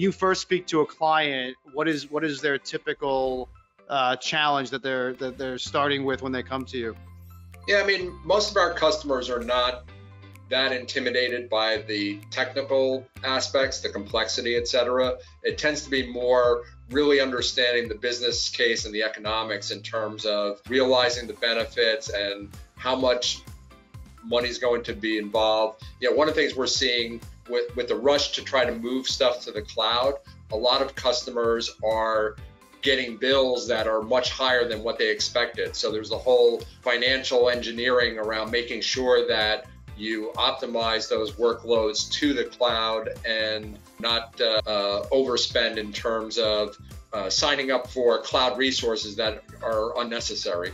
you first speak to a client, what is what is their typical uh, challenge that they're that they're starting with when they come to you? Yeah, I mean, most of our customers are not that intimidated by the technical aspects, the complexity, et cetera. It tends to be more really understanding the business case and the economics in terms of realizing the benefits and how much money is going to be involved. You know, one of the things we're seeing with, with the rush to try to move stuff to the cloud, a lot of customers are getting bills that are much higher than what they expected. So there's a whole financial engineering around making sure that you optimize those workloads to the cloud and not uh, uh, overspend in terms of uh, signing up for cloud resources that are unnecessary.